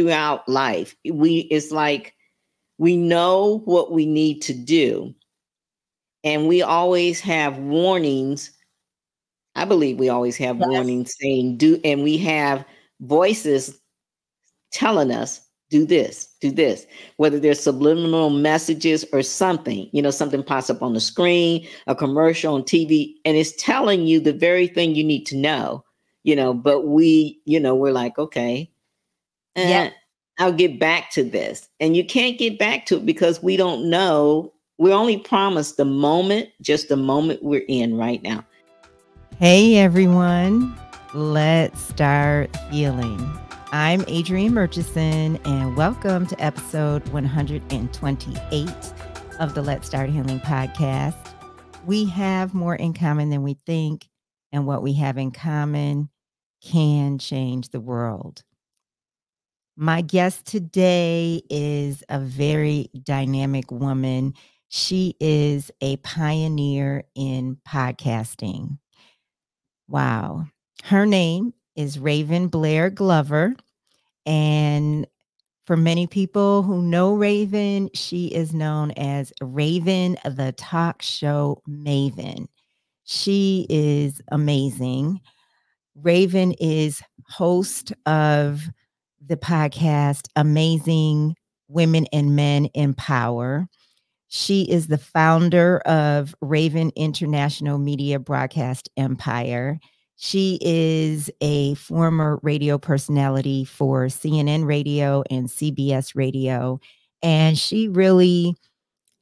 throughout life. We it's like we know what we need to do. And we always have warnings. I believe we always have yes. warnings saying do and we have voices telling us do this, do this, whether there's subliminal messages or something, you know, something pops up on the screen, a commercial on TV, and it's telling you the very thing you need to know, you know, but we, you know, we're like, okay, eh, yeah. I'll get back to this. And you can't get back to it because we don't know. We're only promised the moment, just the moment we're in right now. Hey, everyone. Let's start healing. I'm Adrianne Murchison, and welcome to episode 128 of the Let's Start Healing podcast. We have more in common than we think, and what we have in common can change the world. My guest today is a very dynamic woman. She is a pioneer in podcasting. Wow. Her name is Raven Blair Glover. And for many people who know Raven, she is known as Raven, the talk show maven. She is amazing. Raven is host of the podcast Amazing Women and Men in Power. She is the founder of Raven International Media Broadcast Empire. She is a former radio personality for CNN Radio and CBS Radio. And she really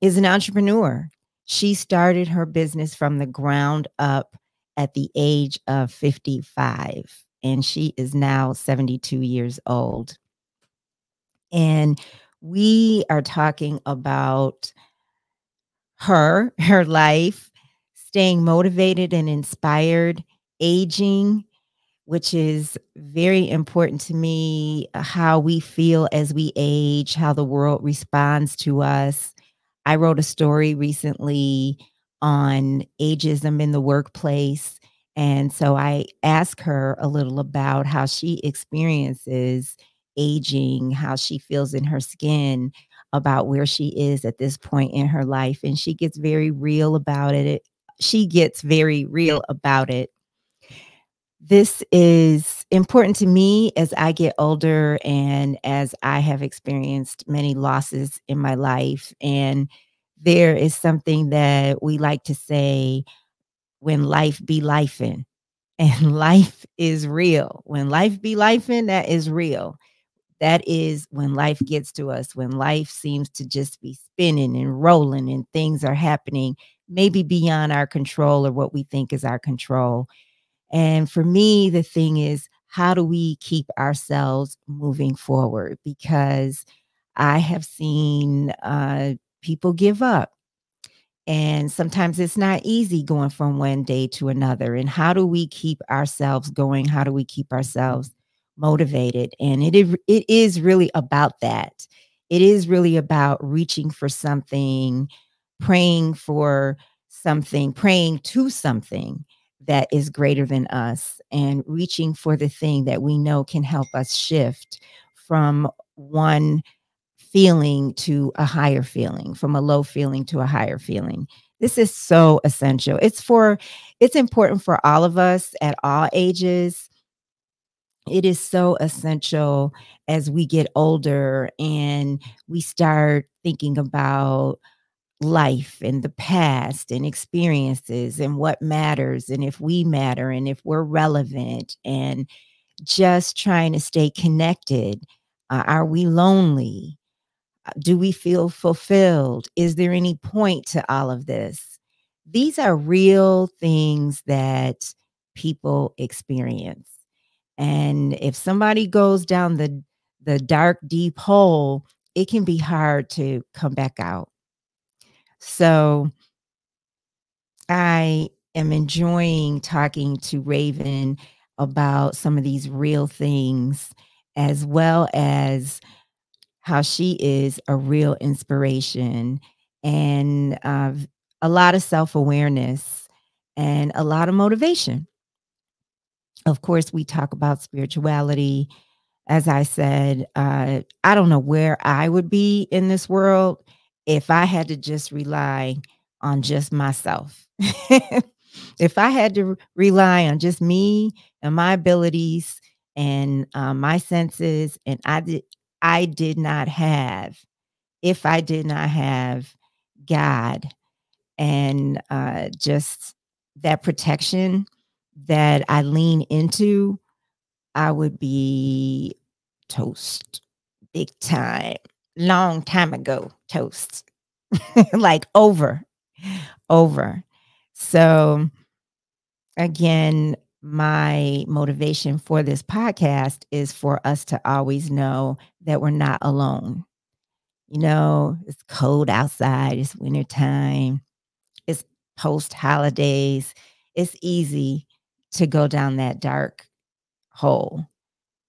is an entrepreneur. She started her business from the ground up at the age of 55, and she is now 72 years old. And we are talking about her, her life, staying motivated and inspired aging, which is very important to me, uh, how we feel as we age, how the world responds to us. I wrote a story recently on ageism in the workplace. And so I asked her a little about how she experiences aging, how she feels in her skin, about where she is at this point in her life. And she gets very real about it. She gets very real about it this is important to me as I get older and as I have experienced many losses in my life. And there is something that we like to say when life be life in, and life is real. When life be life in, that is real. That is when life gets to us, when life seems to just be spinning and rolling and things are happening, maybe beyond our control or what we think is our control. And for me, the thing is, how do we keep ourselves moving forward? Because I have seen uh, people give up. And sometimes it's not easy going from one day to another. And how do we keep ourselves going? How do we keep ourselves motivated? And it, it is really about that. It is really about reaching for something, praying for something, praying to something that is greater than us and reaching for the thing that we know can help us shift from one feeling to a higher feeling, from a low feeling to a higher feeling. This is so essential. It's for it's important for all of us at all ages. It is so essential as we get older and we start thinking about life and the past and experiences and what matters and if we matter and if we're relevant and just trying to stay connected. Uh, are we lonely? Do we feel fulfilled? Is there any point to all of this? These are real things that people experience. And if somebody goes down the the dark deep hole, it can be hard to come back out. So I am enjoying talking to Raven about some of these real things, as well as how she is a real inspiration and uh, a lot of self awareness and a lot of motivation. Of course, we talk about spirituality as I said, uh, I don't know where I would be in this world if I had to just rely on just myself. if I had to rely on just me and my abilities and uh, my senses, and I did, I did not have, if I did not have God and uh, just that protection that I lean into, I would be toast big time, long time ago, toast, like over, over. So, again, my motivation for this podcast is for us to always know that we're not alone. You know, it's cold outside, it's wintertime, it's post holidays. It's easy to go down that dark hole,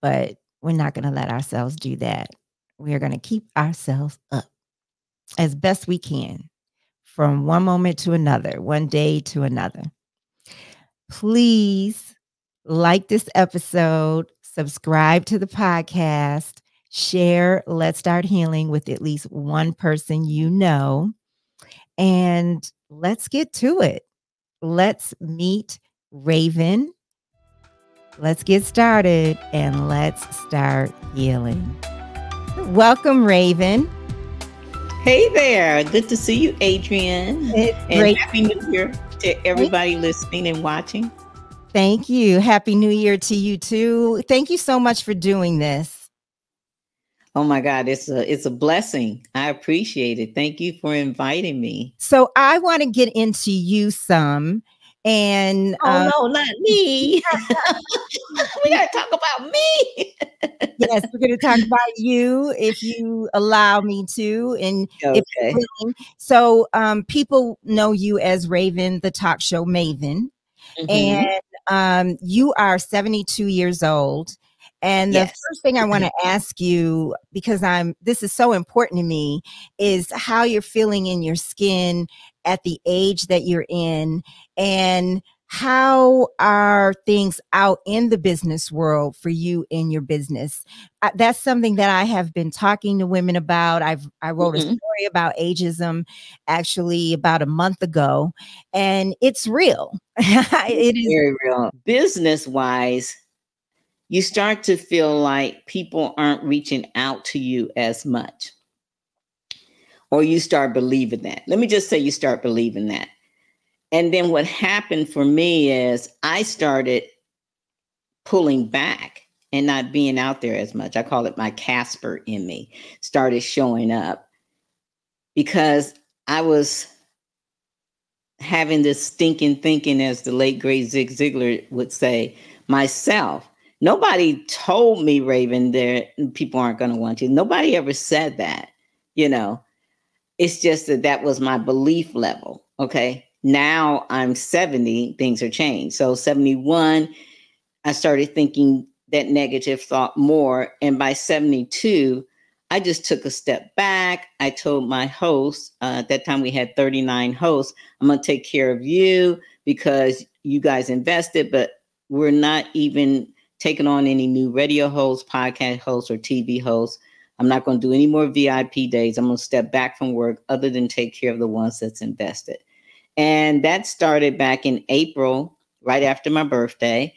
but we're not going to let ourselves do that. We are going to keep ourselves up as best we can from one moment to another, one day to another. Please like this episode, subscribe to the podcast, share Let's Start Healing with at least one person you know, and let's get to it. Let's meet Raven Let's get started and let's start healing. Welcome, Raven. Hey there. Good to see you, Adrian. It's and great. Happy New Year to everybody listening and watching. Thank you. Happy New Year to you too. Thank you so much for doing this. Oh my God, it's a it's a blessing. I appreciate it. Thank you for inviting me. So I want to get into you some and oh uh, no, not me. we gotta talk about me. yes, we're gonna talk about you if you allow me to. And okay. if so, um, people know you as Raven, the talk show maven, mm-hmm. and um, you are 72 years old. And the first thing I want to ask you, because I'm this is so important to me, is how you're feeling in your skin at the age that you're in and how are things out in the business world for you in your business? Uh, that's something that i have been talking to women about. I've i wrote mm-hmm. a story about ageism actually about a month ago and it's real. It is very real. Business wise you start to feel like people aren't reaching out to you as much or you start believing that let me just say you start believing that and then what happened for me is I started pulling back and not being out there as much. I call it my Casper in me started showing up because I was having this stinking thinking, as the late great Zig Ziglar would say, myself. Nobody told me, Raven, that people aren't going to want you. Nobody ever said that, you know. It's just that that was my belief level. Okay now I'm 70, things are changed. So 71, I started thinking that negative thought more. And by 72, I just took a step back. I told my host, uh, at that time we had 39 hosts, I'm going to take care of you because you guys invested, but we're not even taking on any new radio hosts, podcast hosts, or TV hosts. I'm not going to do any more VIP days. I'm going to step back from work other than take care of the ones that's invested. And that started back in April, right after my birthday.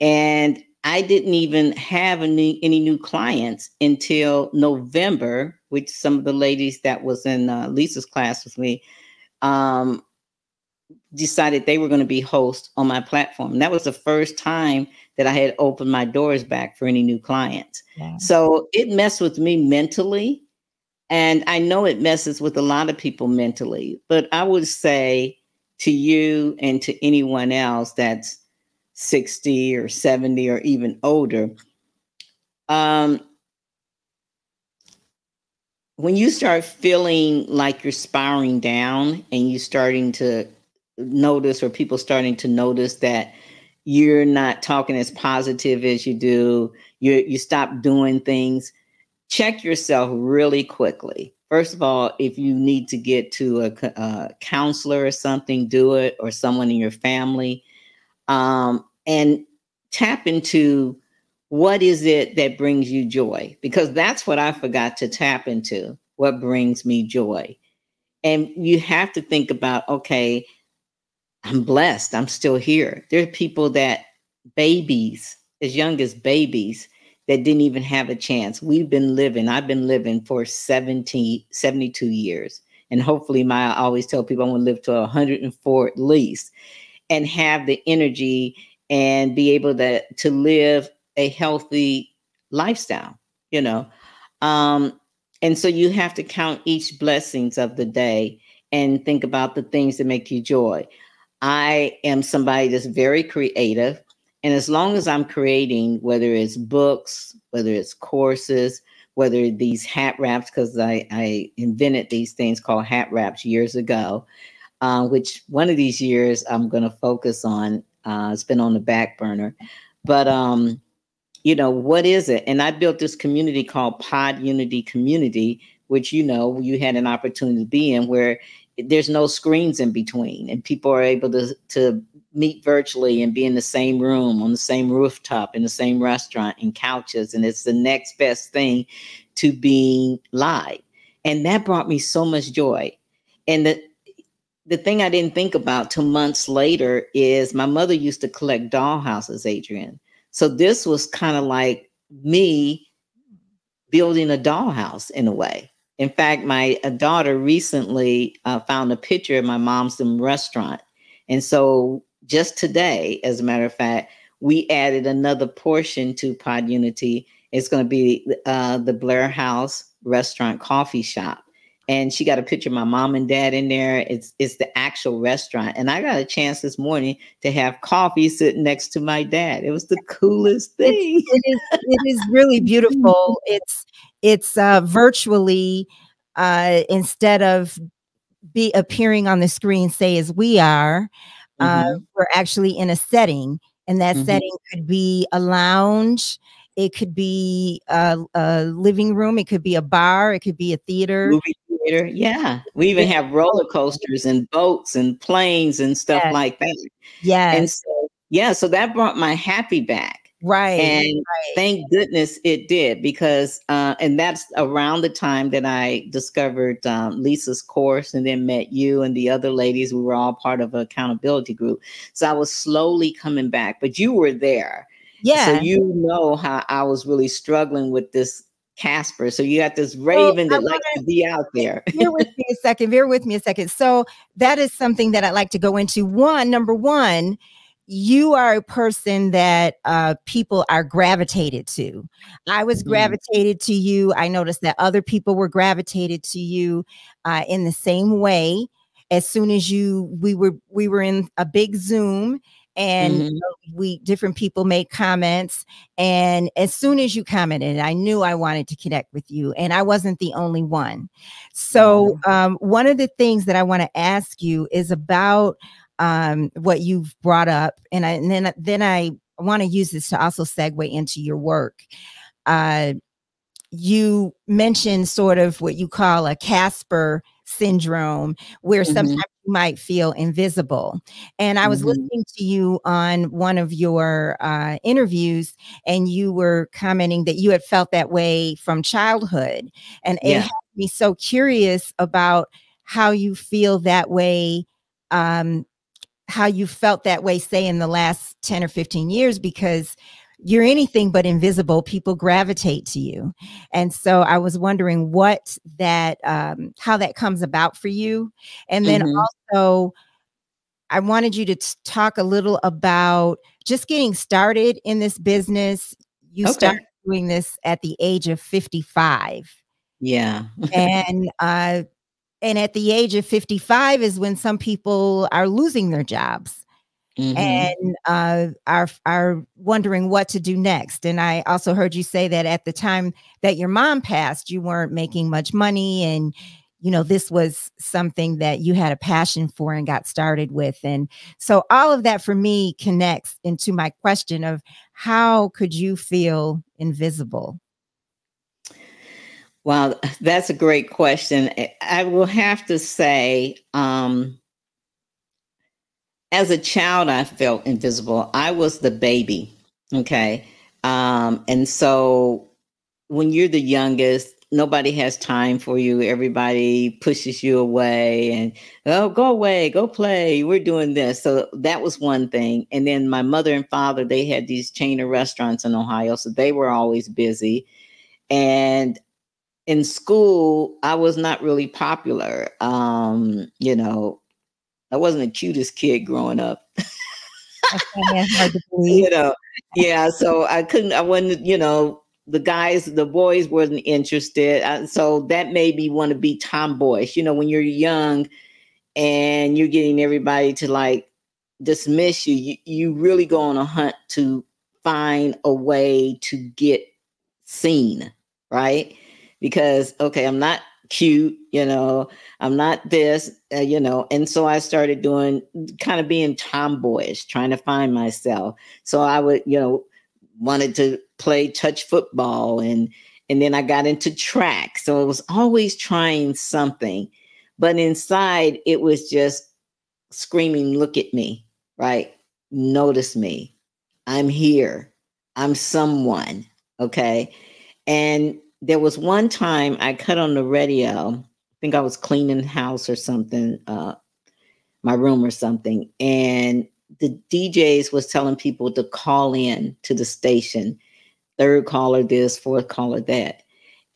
And I didn't even have any, any new clients until November, which some of the ladies that was in uh, Lisa's class with me um, decided they were going to be hosts on my platform. And that was the first time that I had opened my doors back for any new clients. Yeah. So it messed with me mentally and I know it messes with a lot of people mentally, but I would say to you and to anyone else that's 60 or 70 or even older, um, when you start feeling like you're spiraling down and you starting to notice or people starting to notice that you're not talking as positive as you do you you stop doing things check yourself really quickly. First of all, if you need to get to a, a counselor or something, do it, or someone in your family, um, and tap into what is it that brings you joy? Because that's what I forgot to tap into. What brings me joy? And you have to think about, okay, I'm blessed. I'm still here. There are people that babies, as young as babies, that didn't even have a chance. We've been living, I've been living for 70, 72 years. And hopefully, my I always tell people I want to live to 104 at least and have the energy and be able to, to live a healthy lifestyle, you know. Um, and so you have to count each blessings of the day and think about the things that make you joy. I am somebody that's very creative. And as long as I'm creating, whether it's books, whether it's courses, whether these hat wraps, because I, I invented these things called hat wraps years ago, uh, which one of these years I'm going to focus on. Uh, it's been on the back burner. But, um, you know, what is it? And I built this community called Pod Unity Community, which, you know, you had an opportunity to be in where there's no screens in between and people are able to to meet virtually and be in the same room on the same rooftop in the same restaurant and couches and it's the next best thing to being live. And that brought me so much joy. And the the thing i didn't think about two months later is my mother used to collect dollhouses adrian. So this was kind of like me building a dollhouse in a way in fact, my daughter recently uh, found a picture of my mom's restaurant. And so just today, as a matter of fact, we added another portion to Pod Unity. It's going to be uh, the Blair House Restaurant Coffee Shop. And she got a picture of my mom and dad in there. It's it's the actual restaurant. And I got a chance this morning to have coffee sitting next to my dad. It was the coolest thing. it is it is really beautiful. It's it's uh, virtually uh, instead of be appearing on the screen, say as we are, uh, mm-hmm. we're actually in a setting, and that mm-hmm. setting could be a lounge. It could be a, a, living room. It could be a bar. It could be a theater. Movie theater. Yeah. We even have roller coasters and boats and planes and stuff yes. like that. Yeah. And so, yeah. So that brought my happy back. Right. And right. thank goodness it did because, uh, and that's around the time that I discovered um, Lisa's course and then met you and the other ladies. We were all part of an accountability group. So I was slowly coming back, but you were there. Yeah. So you know how I was really struggling with this Casper. So you got this raven well, that likes to be out there. bear with me a second. Bear with me a second. So that is something that I'd like to go into. One, number one, you are a person that uh, people are gravitated to. I was mm-hmm. gravitated to you. I noticed that other people were gravitated to you uh, in the same way. As soon as you, we were we were in a big Zoom, and mm-hmm. we different people made comments and as soon as you commented i knew i wanted to connect with you and i wasn't the only one so mm-hmm. um, one of the things that i want to ask you is about um, what you've brought up, and, I, and then then I want to use this to also segue into your work. Uh, you mentioned sort of what you call a Casper syndrome, where mm-hmm. sometimes you might feel invisible. And I was mm-hmm. listening to you on one of your uh, interviews, and you were commenting that you had felt that way from childhood, and yeah. it had me so curious about how you feel that way um, how you felt that way, say, in the last 10 or 15 years, because you're anything but invisible. People gravitate to you. And so I was wondering what that, um, how that comes about for you. And then mm-hmm. also, I wanted you to talk a little about just getting started in this business. You okay. started doing this at the age of 55. Yeah. and uh, and at the age of 55 is when some people are losing their jobs mm-hmm. and uh, are are wondering what to do next. And I also heard you say that at the time that your mom passed, you weren't making much money, and you know this was something that you had a passion for and got started with. And so all of that for me connects into my question of how could you feel invisible? Well, that's a great question. I will have to say, um, as a child, I felt invisible. I was the baby. Okay. Um, and so when you're the youngest, nobody has time for you. Everybody pushes you away and, oh, go away, go play. We're doing this. So that was one thing. And then my mother and father, they had these chain of restaurants in Ohio. So they were always busy. And in school, I was not really popular. Um, you know, I wasn't the cutest kid growing up. you know, yeah. So I couldn't, I wasn't, you know, the guys, the boys wasn't interested. Uh, so that made me want to be tomboyish. You know, when you're young and you're getting everybody to like dismiss you, you, you really go on a hunt to find a way to get seen, right? Because, okay, I'm not cute, you know, I'm not this, uh, you know. And so I started doing kind of being tomboyish, trying to find myself. So I would, you know, wanted to play touch football and and then I got into track. So it was always trying something. But inside it was just screaming, look at me, right? Notice me. I'm here. I'm someone. Okay. And there was one time I cut on the radio. I think I was cleaning house or something, uh, my room or something. And the DJs was telling people to call in to the station, third caller this, fourth caller that.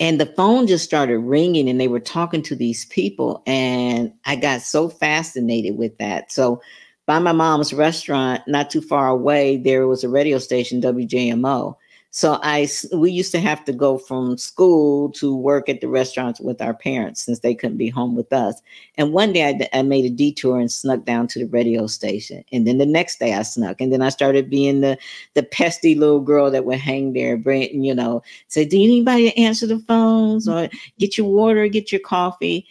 And the phone just started ringing and they were talking to these people. And I got so fascinated with that. So by my mom's restaurant, not too far away, there was a radio station, WJMO. So I we used to have to go from school to work at the restaurants with our parents since they couldn't be home with us. And one day I, I made a detour and snuck down to the radio station. And then the next day I snuck. And then I started being the the pesty little girl that would hang there, bring you know, say, "Do anybody answer the phones or get your water, get your coffee?"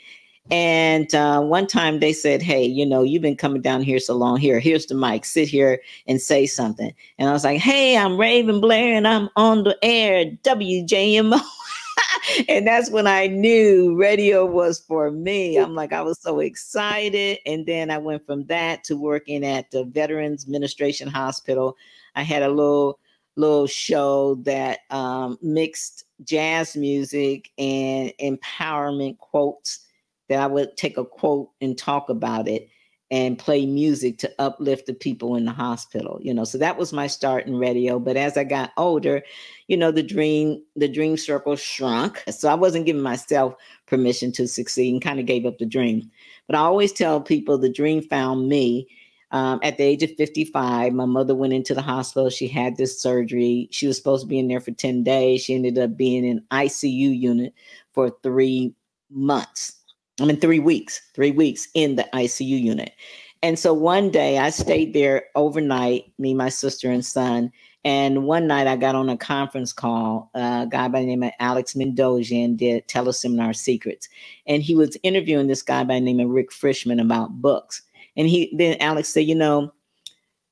And uh, one time they said, Hey, you know, you've been coming down here so long. Here, here's the mic. Sit here and say something. And I was like, Hey, I'm Raven Blair and I'm on the air, WJMO. and that's when I knew radio was for me. I'm like, I was so excited. And then I went from that to working at the Veterans Administration Hospital. I had a little little show that um, mixed jazz music and empowerment quotes that I would take a quote and talk about it and play music to uplift the people in the hospital you know so that was my start in radio. But as i got older you know the dream the dream circle shrunk. So i wasn't giving myself permission to succeed and kind of gave up the dream. But i always tell people the dream found me um, at the age of 55 my mother went into the hospital. She had this surgery. She was supposed to be in there for 10 days. She ended up being in icu unit for three months I mean, three weeks, three weeks in the ICU unit. And so one day I stayed there overnight, me, my sister, and son. And one night I got on a conference call. a guy by the name of Alex Mandossian did Teleseminar Secrets. And he was interviewing this guy by the name of Rick Frishman about books. And he then Alex said, you know,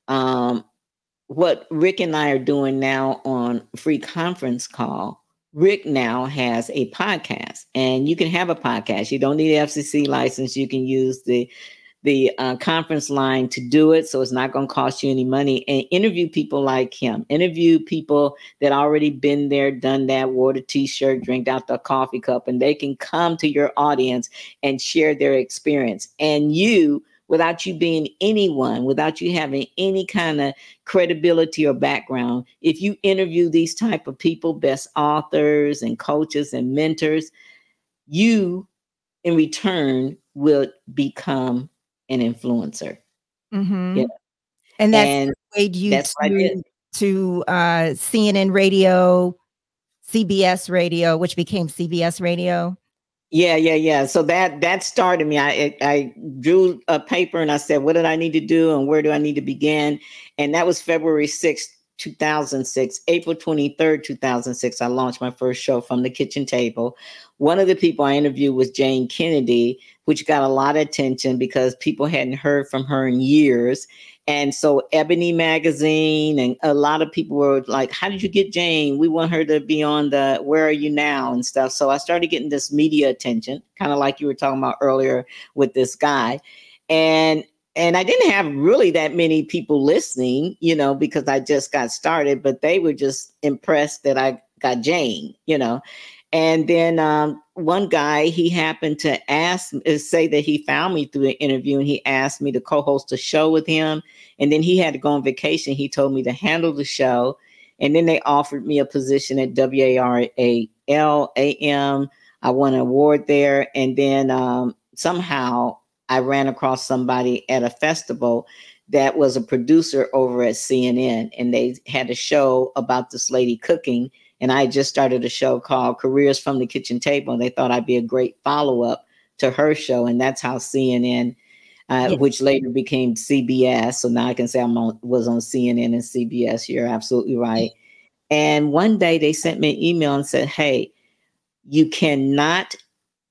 um, what Rick and I are doing now on free conference call Rick now has a podcast, and you can have a podcast. You don't need an FCC license. You can use the the uh, conference line to do it, so it's not going to cost you any money. And interview people like him. Interview people that already been there, done that, wore the T-shirt, drank out the coffee cup, and they can come to your audience and share their experience. And you without you being anyone, without you having any kind of credibility or background. If you interview these type of people, best authors and coaches and mentors, you in return will become an influencer. Mm-hmm. Yeah. And that's and made you to, to uh, CNN radio, CBS radio, which became CBS radio. Yeah, yeah, yeah. So that that started me. I I drew a paper and I said, what did I need to do and where do I need to begin? And that was February 6th, 2006. April 23rd, 2006, I launched my first show from the kitchen table. One of the people I interviewed was Jayne Kennedy, which got a lot of attention because people hadn't heard from her in years. And so Ebony magazine and a lot of people were like, How did you get Jayne? We want her to be on the where are you now and stuff. So I started getting this media attention, kind of like you were talking about earlier with this guy. And and I didn't have really that many people listening, you know, because I just got started, but they were just impressed that I got Jayne, you know. And then um, one guy, he happened to ask, uh, say that he found me through an interview and he asked me to co host a show with him. And then he had to go on vacation. He told me to handle the show. And then they offered me a position at WARAL I won an award there. And then um, somehow I ran across somebody at a festival that was a producer over at CNN. And they had a show about this lady cooking and I just started a show called Careers from the Kitchen Table. And they thought I'd be a great follow up to her show. And that's how CNN, uh, yes. which later became CBS. So now I can say I was on CNN and CBS. You're absolutely right. And one day they sent me an email and said, Hey, you cannot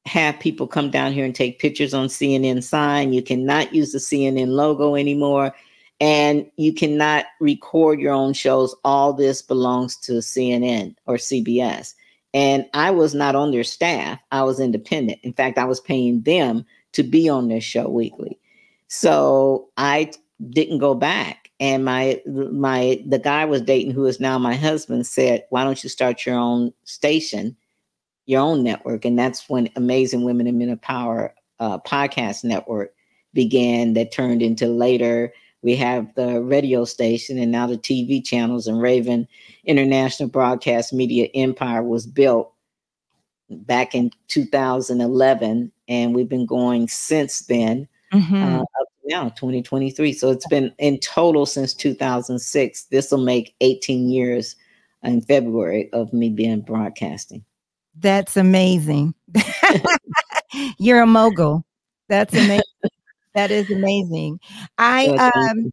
have people come down here and take pictures on CNN sign. You cannot use the CNN logo anymore and you cannot record your own shows. All this belongs to CNN or CBS. And I was not on their staff, I was independent. In fact, I was paying them to be on their show weekly. So I didn't go back. And my my the guy I was dating, who is now my husband, said, Why don't you start your own station, your own network? And that's when Amazing Women and Men of Power uh, podcast network began that turned into later we have the radio station and now the TV channels and Raven International Broadcast Media Empire was built back in 2011 and we've been going since then mm-hmm. uh, up now 2023 so it's been in total since 2006 this will make 18 years in february of me being broadcasting that's amazing you're a mogul that's amazing that is amazing. I um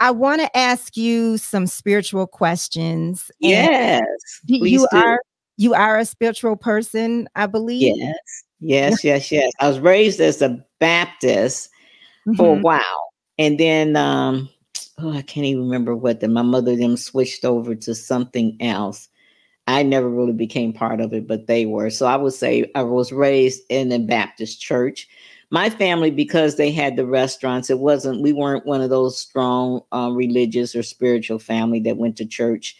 I want to ask you some spiritual questions. Yes. You do. are you are a spiritual person, I believe. Yes. Yes, yes, yes. I was raised as a Baptist mm-hmm. for a mm-hmm. while. And then um oh, I can't even remember what the my mother them switched over to something else. I never really became part of it, but they were. So I would say I was raised in a Baptist church. My family because they had the restaurants it wasn't we weren't one of those strong um, religious or spiritual family that went to church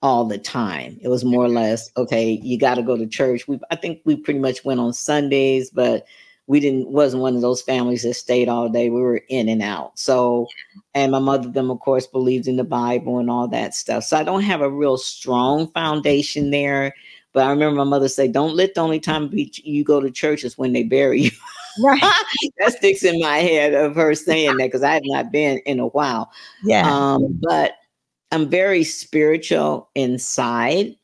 all the time. It was more or less okay you got to go to church. We i think we pretty much went on sundays but we didn't wasn't one of those families that stayed all day we were in and out so and my mother them of course believed in the bible and all that stuff so i don't have a real strong foundation there but i remember my mother say don't let the only time you go to church is when they bury you Right. that sticks in my head of her saying that because I have not been in a while. Yeah. Um, but I'm very spiritual inside.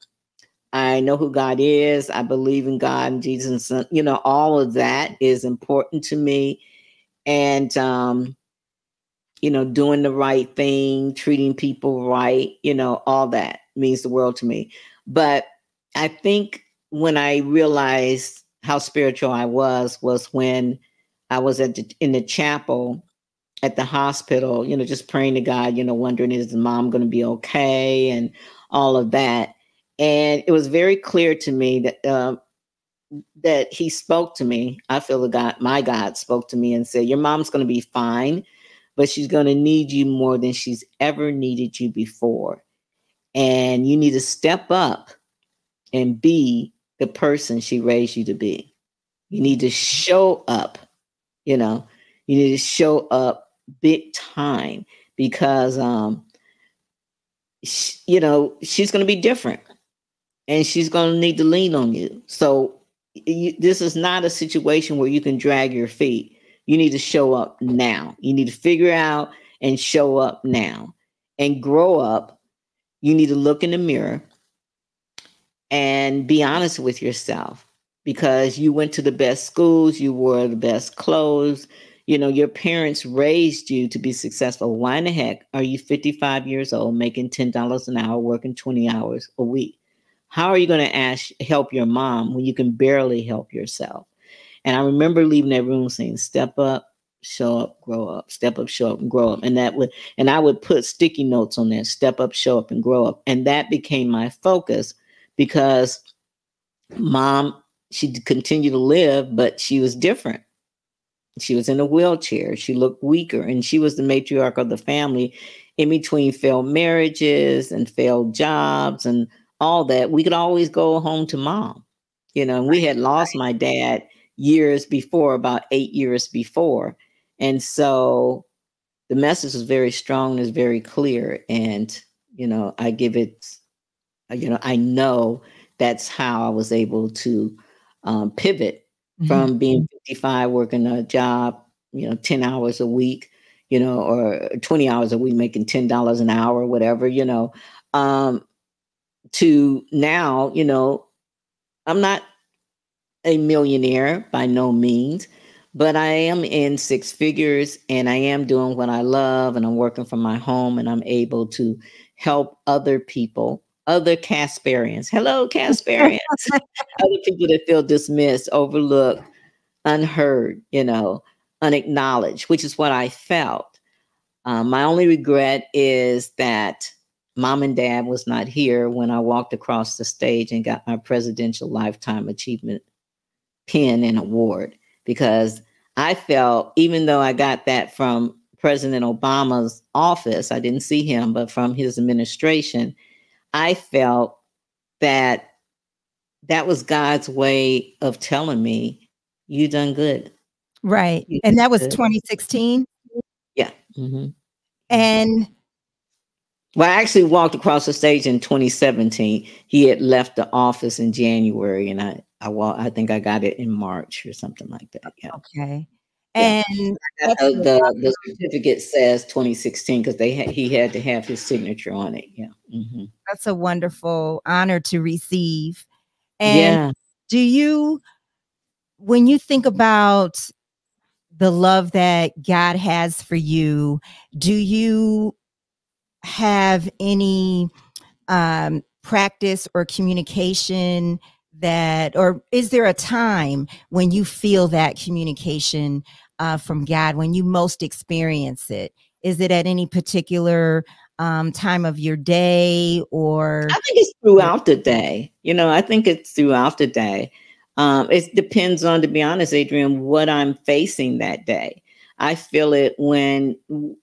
I know who God is. I believe in God and Jesus. And, you know, all of that is important to me. And, um, you know, doing the right thing, treating people right, you know, all that means the world to me. But I think when I realized how spiritual I was was when I was at the, in the chapel at the hospital, you know, just praying to God, you know, wondering is the mom going to be okay and all of that. And it was very clear to me that uh, that He spoke to me. I feel the God, my God, spoke to me and said, "Your mom's going to be fine, but she's going to need you more than she's ever needed you before, and you need to step up and be the person she raised you to be. You need to show up, you know, you need to show up big time because, um, you know, she's going to be different and she's going to need to lean on you. So, you, this is not a situation where you can drag your feet. You need to show up now. You need to figure out and show up now and grow up. You need to look in the mirror and be honest with yourself because you went to the best schools, you wore the best clothes, you know, your parents raised you to be successful. Why in the heck are you 55 years old making $10 an hour, working 20 hours a week? How are you going to ask help your mom when you can barely help yourself? And I remember leaving that room saying, step up, show up, grow up, step up, show up, and grow up. And that would, and I would put sticky notes on that, step up, show up, and grow up. And that became my focus because mom, she continued to live, but she was different. she was in a wheelchair. She looked weaker, and she was the matriarch of the family in between failed marriages and failed jobs and all that. We could always go home to mom, you know, and we had lost my dad years before, about eight years before. And so the message is very strong and is very clear. And, you know, I give it, you know, I know that's how I was able to um, pivot mm-hmm. from being 55, working a job, you know, 10 hours a week, you know, or 20 hours a week, making $10 an hour, whatever, you know, um, to now, you know, I'm not a millionaire by no means, but I am in six figures and I am doing what I love and I'm working from my home and I'm able to help other people other Casparians. Hello, Casparians. other people that feel dismissed, overlooked, unheard, you know, unacknowledged, which is what I felt. Um, my only regret is that mom and dad was not here when I walked across the stage and got my presidential lifetime achievement pin and award because I felt, even though I got that from President Obama's office, I didn't see him, but from his administration, I felt that that was God's way of telling me, you done good. Right. You and that was good. 2016? Yeah. Mm-hmm. And well, I actually walked across the stage in 2017. He had left the office in January, and I, I, I think I got it in March or something like that. Yeah. Okay. And uh, the, the certificate says 2016 because they ha- he had to have his signature on it. Yeah, mm-hmm. that's a wonderful honor to receive. And yeah. do you, when you think about the love that God has for you, do you have any um, practice or communication that, or is there a time when you feel that communication uh, from God, when you most experience it? Is it at any particular um, time of your day or? I think it's throughout the day. You know, I think it's throughout the day. Um, it depends on, to be honest, Adrian, what I'm facing that day. I feel it when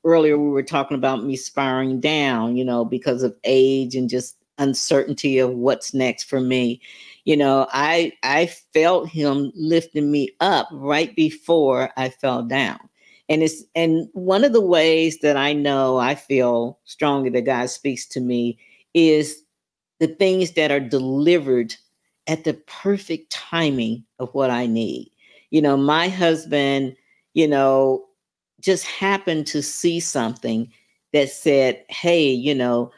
earlier we were talking about me spiraling down, you know, because of age and just uncertainty of what's next for me. You know i i felt him lifting me up right before i fell down. And it's and one of the ways that i know i feel strongly that god speaks to me is the things that are delivered at the perfect timing of what i need. You know my husband you know just happened to see something that said hey you know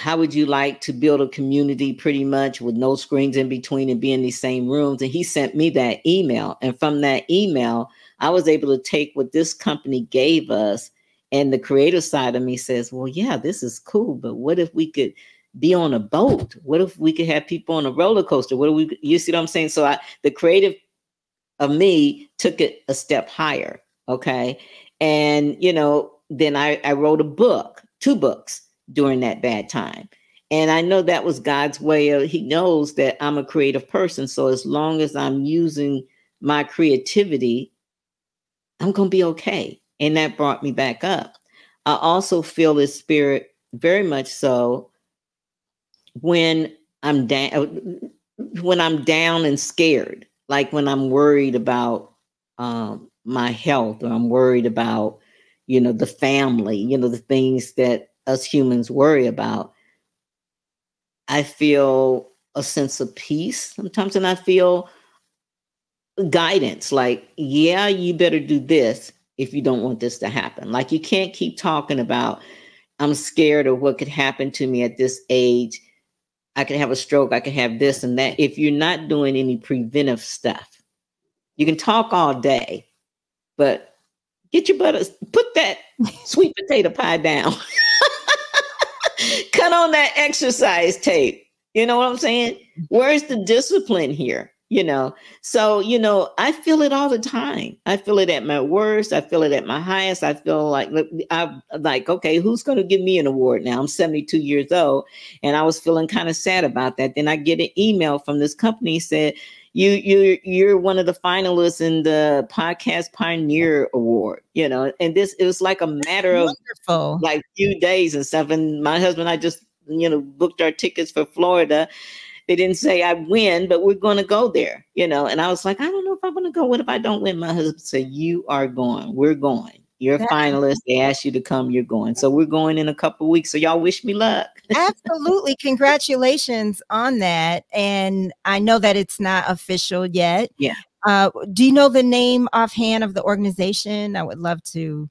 how would you like to build a community pretty much with no screens in between and be in these same rooms? And he sent me that email. And from that email, I was able to take what this company gave us. And the creative side of me says, well, yeah, this is cool. But what if we could be on a boat? What if we could have people on a roller coaster? What do we, you see what I'm saying? So I, the creative of me took it a step higher. Okay. And, you know, then I, I wrote a book, two books during that bad time. And I know that was God's way of, He knows that I'm a creative person. So as long as I'm using my creativity, I'm going to be okay. And that brought me back up. I also feel His spirit very much so when I'm down, when I'm down and scared, like when I'm worried about um, my health or I'm worried about, you know, the family, you know, the things that us humans worry about, I feel a sense of peace sometimes, and I feel guidance like, yeah, you better do this if you don't want this to happen. Like, you can't keep talking about, I'm scared of what could happen to me at this age. I could have a stroke, I could have this and that. If you're not doing any preventive stuff, you can talk all day, but get your butter, put that sweet potato pie down. Cut on that exercise tape. You know what I'm saying? Where's the discipline here? you know so you know i feel it all the time i feel it at my worst i feel it at my highest i feel like i'm like okay who's going to give me an award now i'm 72 years old and i was feeling kind of sad about that then i get an email from this company said you you you're one of the finalists in the podcast pioneer award you know and this it was like a matter of Wonderful. like few days and stuff and my husband and i just you know booked our tickets for florida they didn't say I win, but we're going to go there, you know. And I was like, I don't know if I'm going to go. What if I don't win? My husband said, You are going. We're going. You're a finalist. They asked you to come. You're going. So we're going in a couple weeks. So y'all wish me luck. Absolutely. Congratulations on that. And I know that it's not official yet. Yeah. Uh, do you know the name offhand of the organization? I would love to.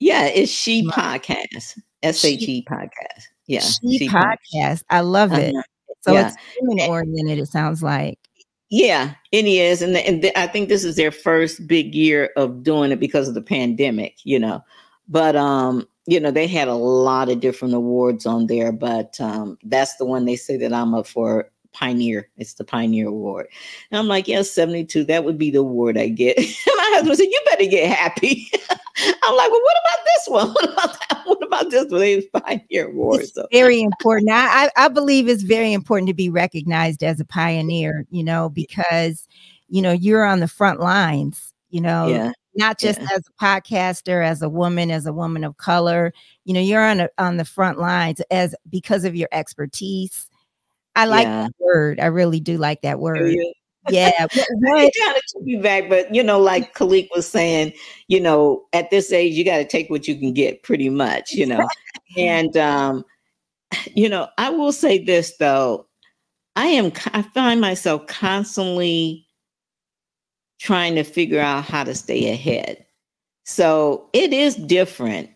Yeah, it's She Podcast. S H E Podcast. Yeah. She, she podcast. podcast. I love it. Uh-huh. So yeah. it's human oriented, it sounds like. Yeah, it is. And, and the, I think this is their first big year of doing it because of the pandemic, you know. But, um, you know, they had a lot of different awards on there, but um, that's the one they say that I'm up for Pioneer. It's the Pioneer Award. And I'm like, yeah, 72, that would be the award I get. my husband said, you better get happy. I'm like, well, what about this one? What about that? What about this one? They Pioneer Award. So. very important. I, I believe it's very important to be recognized as a pioneer, you know, because, you know, you're on the front lines, you know, yeah not just yeah. as a podcaster as a woman as a woman of color you know you're on a, on the front lines as because of your expertise I like yeah. that word. I really do like that word. Yeah. it kind of took me back, but you know, like Khalik was saying, you know, at this age, you got to take what you can get pretty much, you know. and um, you know, I will say this though. I am I find myself constantly trying to figure out how to stay ahead. So it is different.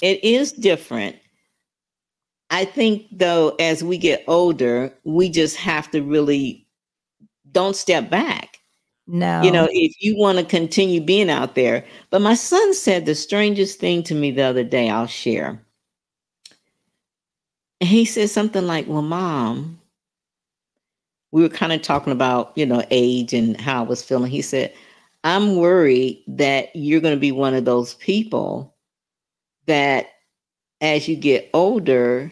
It is different I think though, as we get older, we just have to really don't step back. No. You know, if you want to continue being out there. But my son said the strangest thing to me the other day, I'll share. And he said something like, Well, mom, we were kind of talking about, you know, age and how I was feeling. He said, I'm worried that you're going to be one of those people that as you get older,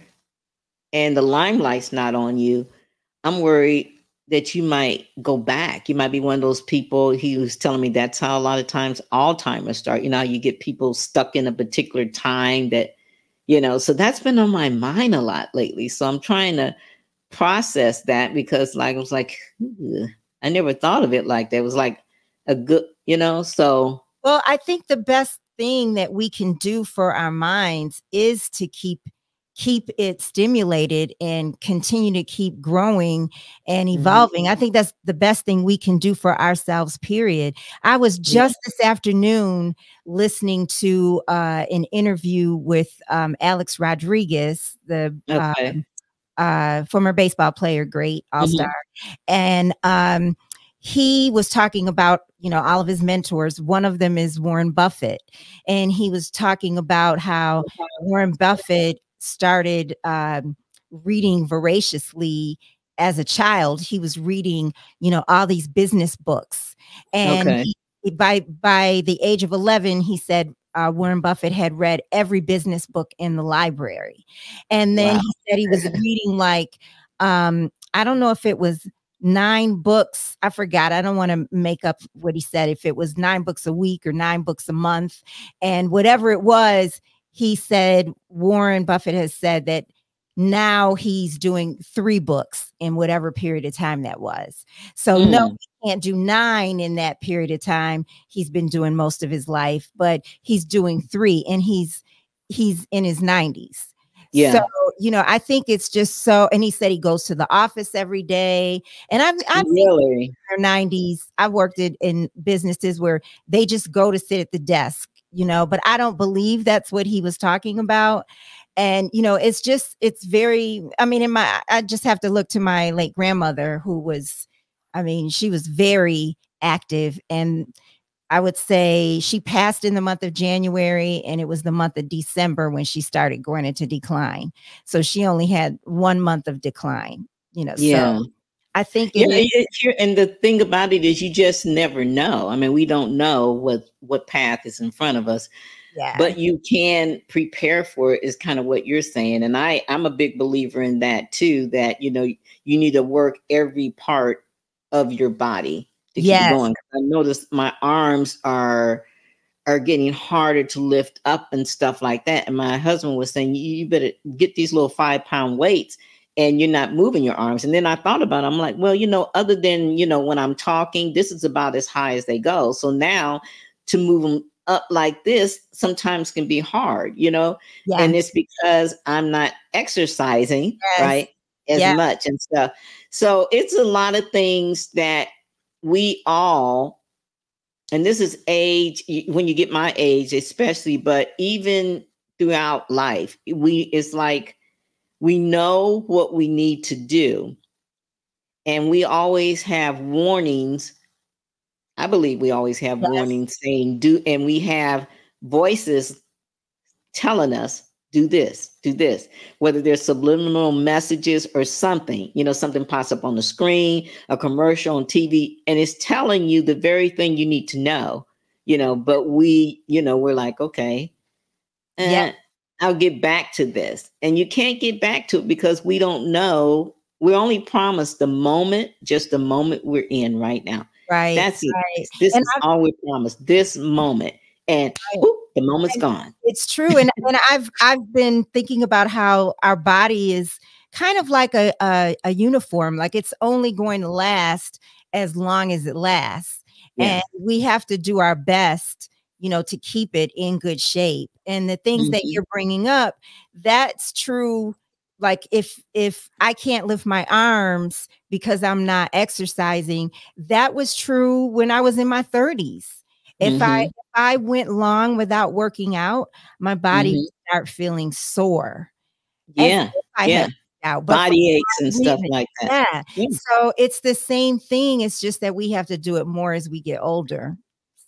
and the limelight's not on you, I'm worried that you might go back. You might be one of those people. He was telling me that's how a lot of times Alzheimer's start. You know, you get people stuck in a particular time that, you know, so that's been on my mind a lot lately. So I'm trying to process that because, like, I was like, I never thought of it like that. It was like a good, you know, so. Well, I think the best thing that we can do for our minds is to keep keep it stimulated and continue to keep growing and mm-hmm. evolving. Mm-hmm. I think that's the best thing we can do for ourselves, period. I was just yeah. this afternoon listening to uh, an interview with um, Alex Rodriguez, the okay. Um, uh, former baseball player, great all star. Mm-hmm. And um, he was talking about you know all of his mentors one of them is warren buffett and he was talking about how warren buffett started um, reading voraciously as a child. He was reading, you know, all these business books, and okay. he, by by the age of eleven, he said uh, Warren Buffett had read every business book in the library, and then wow. he said he was reading like um, I don't know if it was nine books. I forgot. I don't want to make up what he said. If it was nine books a week or nine books a month, and whatever it was, he said Warren Buffett has said that now he's doing three books in whatever period of time that was. So mm. no, he can't do nine in that period of time. He's been doing most of his life, but he's doing three and he's he's in his 90s. Yeah. So, you know, I think it's just so and he said he goes to the office every day. And I've I've really in their 90s. I've worked in, in businesses where they just go to sit at the desk you know, but I don't believe that's what he was talking about. And, you know, it's just, it's very, I mean, in my, I just have to look to my late grandmother who was, I mean, she was very active and I would say she passed in the month of January and it was the month of December when she started going into decline. So she only had one month of decline, you know. Yeah. So I think yeah, it, and the thing about it is you just never know. I mean, we don't know what what path is in front of us. Yeah. But you can prepare for it is kind of what you're saying. And I I'm a big believer in that too that you know you need to work every part of your body to yes. keep going. I notice my arms are are getting harder to lift up and stuff like that. And my husband was saying, you better get these little five pound weights and you're not moving your arms. And then I thought about it. I'm like, well, you know, other than, you know, when I'm talking, this is about as high as they go. So now to move them up like this sometimes can be hard, you know? Yeah. And it's because I'm not exercising, yes. right? As yeah. much and stuff. So it's a lot of things that we all, and this is age, when you get my age, especially, but even throughout life, we, it's like, we know what we need to do. And we always have warnings. I believe we always have yes. warnings saying do, and we have voices telling us do this, do this, whether there's subliminal messages or something, you know, something pops up on the screen, a commercial on TV, and it's telling you the very thing you need to know, you know, but we, you know, we're like, okay, yeah. Eh, I'll get back to this. And you can't get back to it because we don't know. We're only promised the moment, just the moment we're in right now. Right. That's it. Right. This and is I've, all we're promised. This moment. And right. whoop, the moment's and gone. It's true. And, and I've I've been thinking about how our body is kind of like a, a, a uniform, like it's only going to last as long as it lasts. And we have to do our best you know, to keep it in good shape. And the things mm-hmm. that you're bringing up, that's true. Like if if I can't lift my arms because I'm not exercising, that was true when I was in my 30s. If mm-hmm. I if I went long without working out, my body mm-hmm. start feeling sore. Yeah. yeah. Out, body aches and stuff like that. Yeah. yeah. So it's the same thing. It's just that we have to do it more as we get older.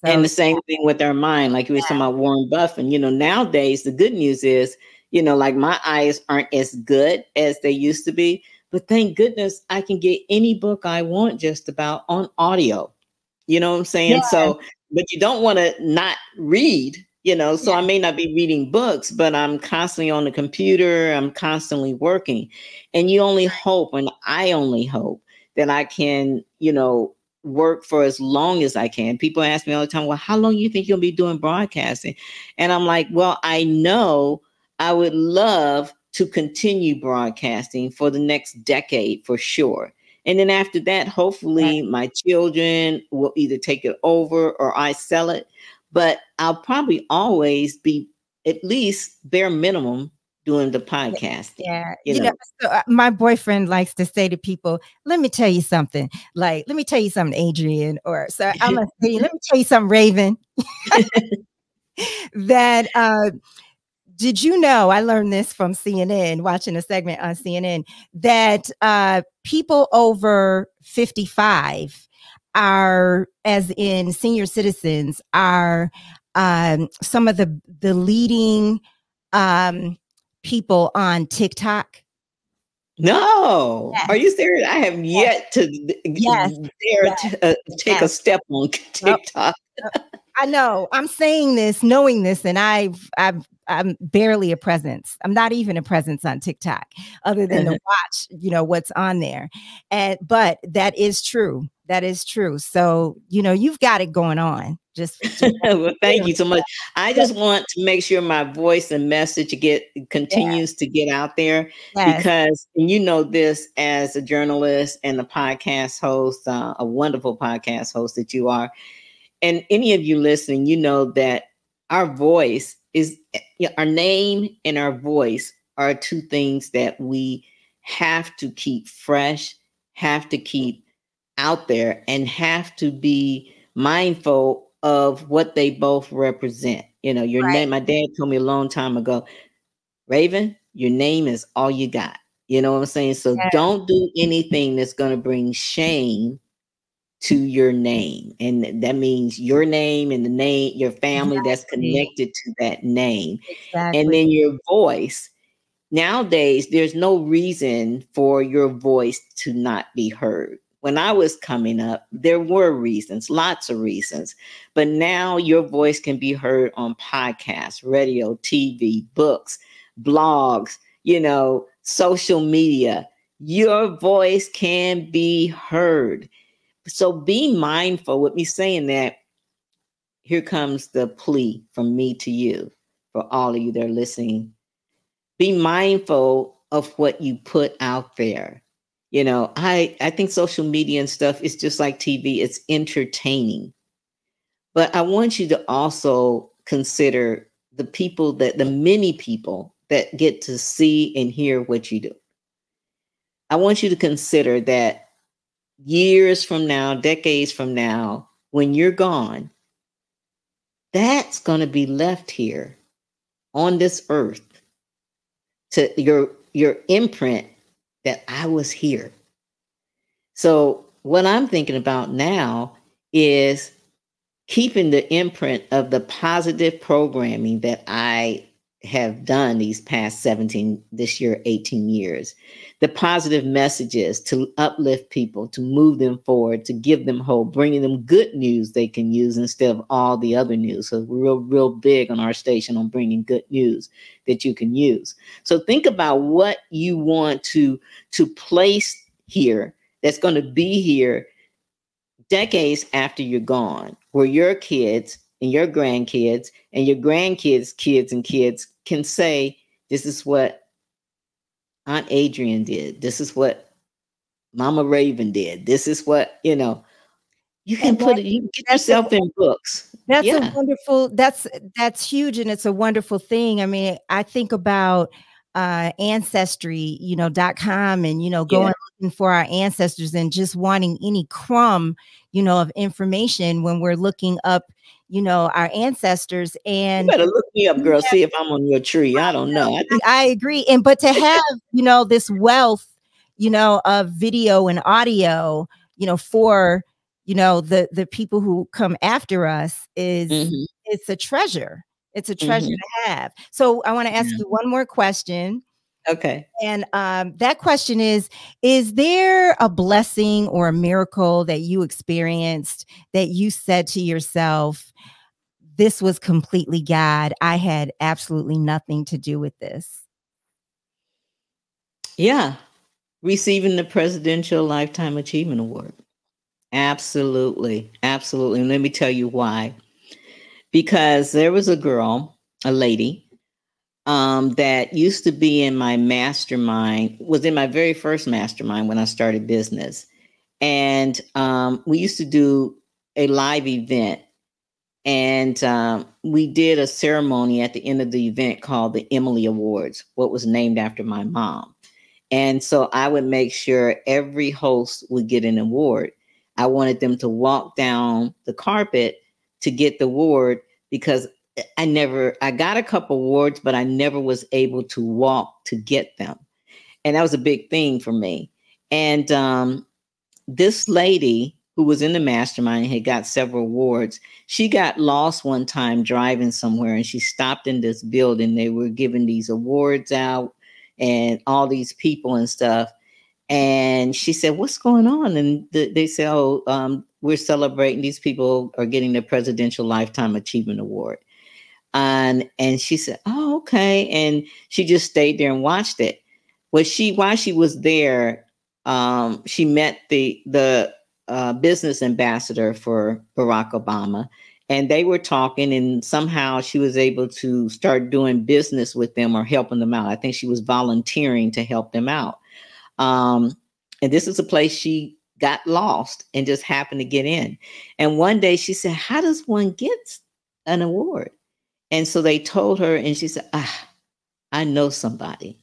So, and the same thing with our mind, like you were talking about Warren Buffett. You know, nowadays the good news is, you know, like my eyes aren't as good as they used to be, but thank goodness I can get any book I want just about on audio. You know what I'm saying? Yeah. So, but you don't want to not read, you know. So yeah. I may not be reading books, but I'm constantly on the computer, I'm constantly working. And you only hope, and I only hope that I can, you know, work for as long as I can. People ask me all the time, well, how long do you think you'll be doing broadcasting? And I'm like, well, I know I would love to continue broadcasting for the next decade for sure. And then after that, hopefully my children will either take it over or I sell it. But I'll probably always be at least bare minimum doing the podcast. Yeah. You, you know, know so, uh, my boyfriend likes to say to people, let me tell you something. Like, let me tell you something, Adrianne. Or so I'm gonna say, let me tell you something, Raven. that uh did you know I learned this from CNN, watching a segment on CNN, that uh people over 55 are as in senior citizens are um some of the the leading um people on TikTok? No, yes. are you serious? I have yes. yet to yes. dare. To, uh, take a step on TikTok. I know. I'm saying this, knowing this, and I've I've I'm barely a presence. I'm not even a presence on TikTok, other than to watch, you know, what's on there. And but that is true. That is true. So you know, you've got it going on. Just, just well, thank you so much. I just want to make sure my voice and message get continues yeah. to get out there yes. because you know this as a journalist and a podcast host, uh, a wonderful podcast host that you are, and any of you listening, you know that our voice is our name and our voice are two things that we have to keep fresh, have to keep out there, and have to be mindful of what they both represent. You know, your right. name, my dad told me a long time ago, Raven, your name is all you got. You know what I'm saying? So yeah. don't do anything that's going to bring shame to your name. And that means your name and the name, your family exactly. that's connected to that name. Exactly. And then your voice. nowadays there's no reason for your voice to not be heard when I was coming up, there were reasons, lots of reasons. But now your voice can be heard on podcasts, radio, TV, books, blogs, you know, social media. Your voice can be heard. So be mindful with me saying that. Here comes the plea from me to you, for all of you that are listening. Be mindful of what you put out there you know i i think social media and stuff is just like tv it's entertaining. But i want you to also consider the people that the many people that get to see and hear what you do. I want you to consider that years from now decades from now when you're gone that's going to be left here on this earth to your your imprint that I was here. So, what I'm thinking about now is keeping the imprint of the positive programming that I have done these past 17, this year, 18 years. The positive messages to uplift people, to move them forward, to give them hope, bringing them good news they can use instead of all the other news. So we're real, real big on our station on bringing good news that you can use. So think about what you want to, to place here that's going to be here decades after you're gone, where your kids and your grandkids and your grandkids' kids and kids can say, This is what Aunt Adrianne did. This is what Mama Raven did. This is what, you know, you can put it, you get yourself in books. That's yeah. a wonderful, that's that's huge and it's a wonderful thing. I mean, I think about uh ancestry you know dot com and you know going yeah. looking for our ancestors and just wanting any crumb you know of information when we're looking up you know, our ancestors. And you better look me up, girl. See if I'm on your tree. I don't know. I, think- I agree. And but to have, you know, this wealth, you know, of video and audio, you know, for you know the the people who come after us is mm-hmm. it's a treasure. It's a treasure mm-hmm. to have. So I want to ask yeah. you one more question. Okay. And um, that question is Is there a blessing or a miracle that you experienced that you said to yourself, This was completely God? I had absolutely nothing to do with this. Yeah. Receiving the Presidential Lifetime Achievement Award. Absolutely. Absolutely. And let me tell you why. Because there was a girl, a lady, um, that used to be in my mastermind, was in my very first mastermind when I started business. And um, we used to do a live event. And um, we did a ceremony at the end of the event called the Emily Awards, what was named after my mom. And so I would make sure every host would get an award. I wanted them to walk down the carpet to get the award because I never, I got a couple awards, but I never was able to walk to get them. And that was a big thing for me. And um, this lady who was in the mastermind had got several awards. She got lost one time driving somewhere and she stopped in this building. They were giving these awards out and all these people and stuff. And she said, What's going on? And th- they said, Oh, um, we're celebrating. These people are getting the Presidential Lifetime Achievement Award and and she said, "Oh, okay," and she just stayed there and watched it. Well, she while she was there, um, she met the the uh, business ambassador for Barack Obama, and they were talking, and somehow she was able to start doing business with them or helping them out. I think she was volunteering to help them out. Um, and this is a place she got lost and just happened to get in. And one day she said, "How does one get an award?" And so they told her, and she said, Ah, I know somebody.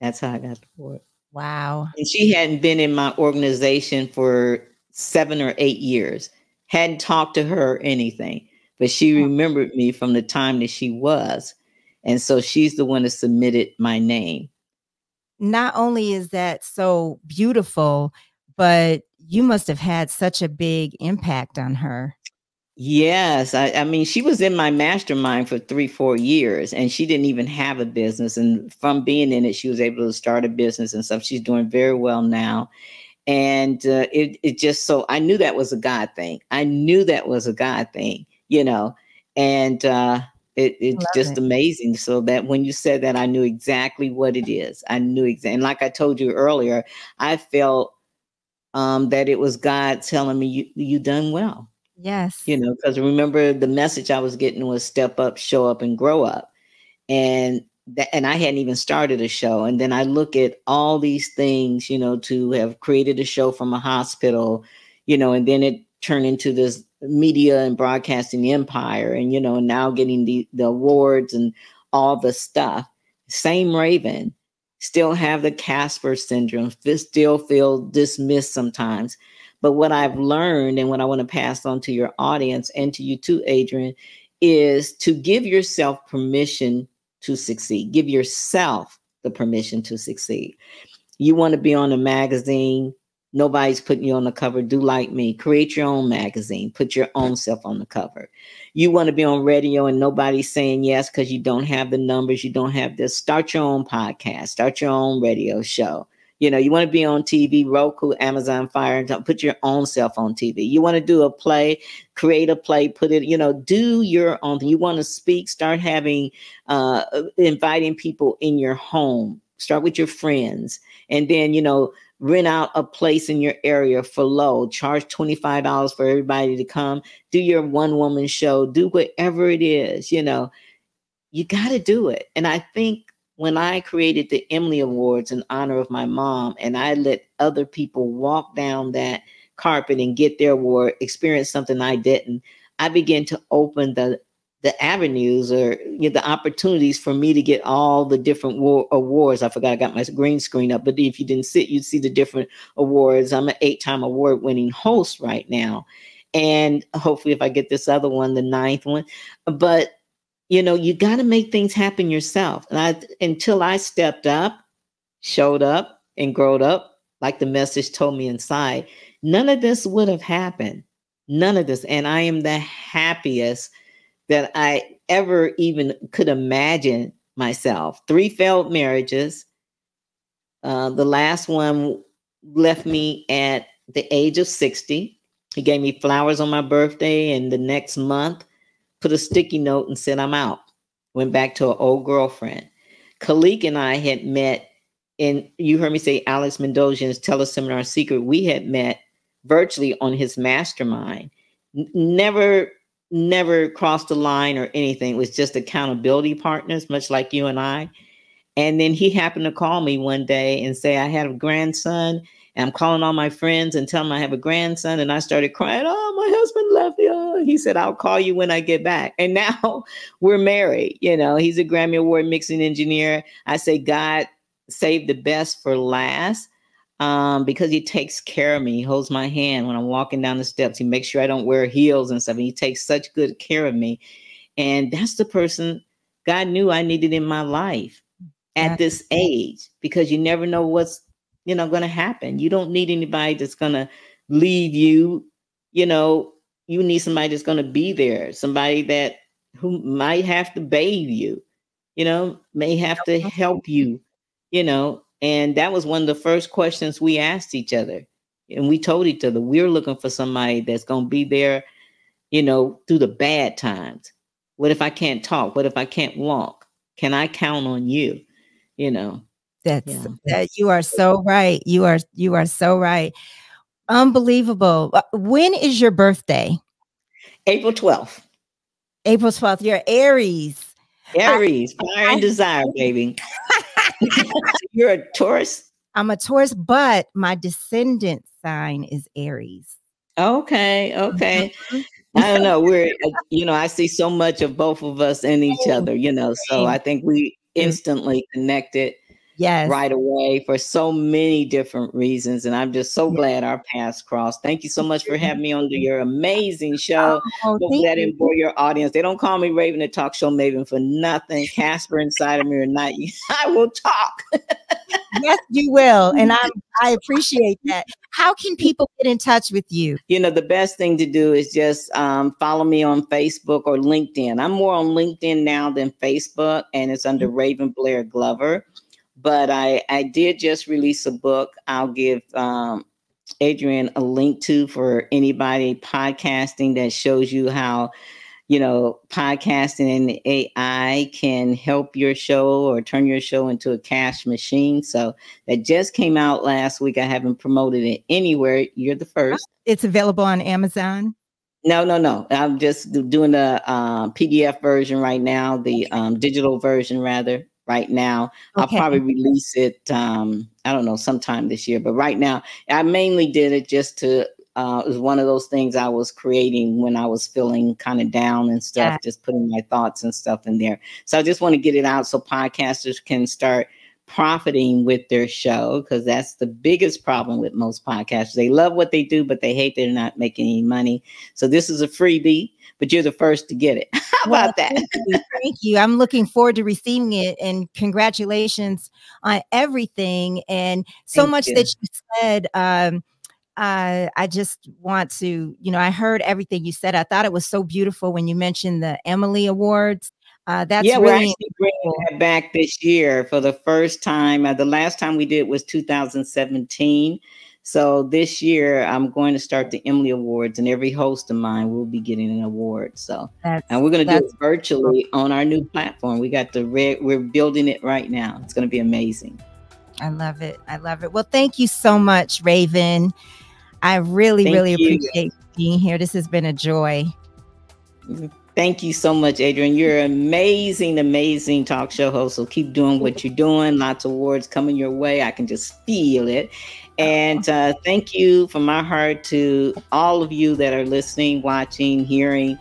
That's how I got the award. Wow. And she hadn't been in my organization for seven or eight years, hadn't talked to her or anything, but she remembered me from the time that she was. And so she's the one that submitted my name. Not only is that so beautiful, but you must have had such a big impact on her. Yes, I, I, mean, she was in my mastermind for three, four years, and she didn't even have a business. And from being in it, she was able to start a business and stuff. She's doing very well now, and uh, it it just so I knew that was a God thing. I knew that was a God thing, you know, and uh, it, it's just it. amazing. So that when you said that, I knew exactly what it is. I knew exactly, and like I told you earlier, I felt um, that it was God telling me you you done well Yes. You know, because remember the message I was getting was step up, show up, and grow up. And that, and I hadn't even started a show. And then I look at all these things, you know, to have created a show from a hospital, you know, and then it turned into this media and broadcasting empire, and you know, now getting the the awards and all the stuff. Same Raven, still have the Casper syndrome, still feel dismissed sometimes. But what I've learned and what I want to pass on to your audience and to you too, Adrianne, is to give yourself permission to succeed. Give yourself the permission to succeed. You want to be on a magazine, nobody's putting you on the cover. Do like me, create your own magazine, put your own self on the cover. You want to be on radio and nobody's saying yes because you don't have the numbers, you don't have this. Start your own podcast, start your own radio show. You know, you want to be on TV, Roku, Amazon Fire, and put your own self on TV. You want to do a play, create a play, put it, you know, do your own thing. You want to speak, start having, uh, inviting people in your home. Start with your friends. And then, you know, rent out a place in your area for low, charge $25 for everybody to come, do your one woman show, do whatever it is, you know, you got to do it. And I think when I created the Emily Awards in honor of my mom, and I let other people walk down that carpet and get their award, experience something I didn't, I began to open the the avenues or you know, the opportunities for me to get all the different war- awards. I forgot I got my green screen up, but if you didn't sit, you'd see the different awards. I'm an eight-time award-winning host right now, and hopefully, if I get this other one, the ninth one, but you know, you got to make things happen yourself. And I, until I stepped up, showed up, and growed up, like the message told me inside, none of this would have happened. None of this. And I am the happiest that I ever even could imagine myself. Three failed marriages. Uh, the last one left me at the age of 60. He gave me flowers on my birthday, and the next month, put a sticky note and said, I'm out. Went back to an old girlfriend. Khalik and I had met, and you heard me say Alex Mandossian's Teleseminar Secret. We had met virtually on his mastermind. N- never, never crossed the line or anything. It was just accountability partners, much like you and I. And then he happened to call me one day and say, I had a grandson and I'm calling all my friends and telling them I have a grandson. And I started crying, Oh, my husband left me. Oh, he said, I'll call you when I get back. And now we're married. You know, he's a Grammy Award mixing engineer. I say, God saved the best for last um, because he takes care of me. He holds my hand when I'm walking down the steps. He makes sure I don't wear heels and stuff. And he takes such good care of me. And that's the person God knew I needed in my life at this age because you never know what's you know going to happen. You don't need anybody that's going to leave you you know you need somebody that's going to be there somebody that who might have to bathe you you know may have to help you you know and that was one of the first questions we asked each other and we told each other we're looking for somebody that's going to be there you know through the bad times. What if i can't talk? What if i can't walk? Can i count on you? You know that's yeah. that you are so right. You are you are so right. Unbelievable. Uh, when is your birthday? April 12th. April 12th. You're Aries. Aries, I, fire and desire, baby. You're a Taurus. I'm a Taurus, but my descendant sign is Aries. Okay, okay. Mm-hmm. I don't know. We're, you know, I see so much of both of us in each other, you know, so I think we instantly connected yes. right away for so many different reasons. And I'm just so yes. glad our paths crossed. Thank you so much for having me on your amazing show. Oh, Hope that you. for your audience. They don't call me Raven the Talk Show Maven for nothing. Casper inside of me or not, I will talk. yes, you will. And I I appreciate that. how can people get in touch with you? You know, the best thing to do is just um, follow me on Facebook or LinkedIn. I'm more on LinkedIn now than Facebook, and it's under mm-hmm. Raven Blair Glover. But I, I did just release a book. I'll give um, Adrianne a link to for anybody podcasting that shows you how you know, podcasting and AI can help your show or turn your show into a cash machine. So that just came out last week. I haven't promoted it anywhere. You're the first. It's available on Amazon. No, no, no. I'm just doing the uh, PDF version right now, the um, digital version rather right now. Okay. I'll probably release it. Um, I don't know, sometime this year. But right now, I mainly did it just to uh, it was one of those things I was creating when I was feeling kind of down and stuff, yeah. just putting my thoughts and stuff in there. So I just want to get it out so podcasters can start profiting with their show because that's the biggest problem with most podcasters. They love what they do, but they hate they're not making any money. So this is a freebie, but you're the first to get it. How well, about that? Thank you. thank you. I'm looking forward to receiving it and congratulations on everything and so thank much you. that you said. Um, uh, I just want to, you know, I heard everything you said. I thought it was so beautiful when you mentioned the Emily Awards. Uh, that's yeah, really we're actually bringing that back this year for the first time. Uh, the last time we did was 2017. So this year, I'm going to start the Emily Awards, and every host of mine will be getting an award. So, that's, and we're going to do it virtually on our new platform. We got the red. We're building it right now. It's going to be amazing. I love it. I love it. Well, thank you so much, Raven. I really, Thank really you. appreciate being here. This has been a joy. Thank you so much, Adrianne. You're an amazing, amazing talk show host. So keep doing what you're doing. Lots of awards coming your way. I can just feel it. And uh, thank you from my heart to all of you that are listening, watching, hearing.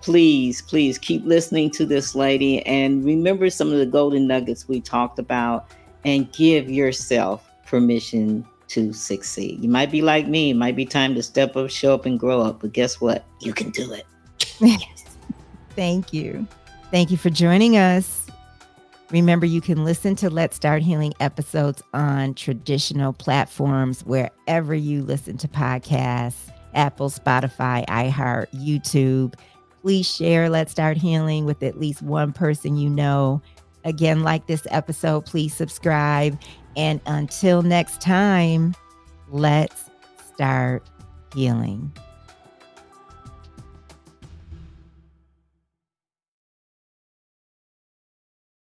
Please, please keep listening to this lady and remember some of the golden nuggets we talked about and give yourself permission to succeed. You might be like me, it might be time to step up, show up, and grow up, but guess what? You can do it. yes. Thank you. Thank you for joining us. Remember, you can listen to Let's Start Healing episodes on traditional platforms wherever you listen to podcasts Apple, Spotify, iHeart, YouTube. Please share Let's Start Healing with at least one person you know. Again, like this episode, please subscribe and until next time, let's start healing.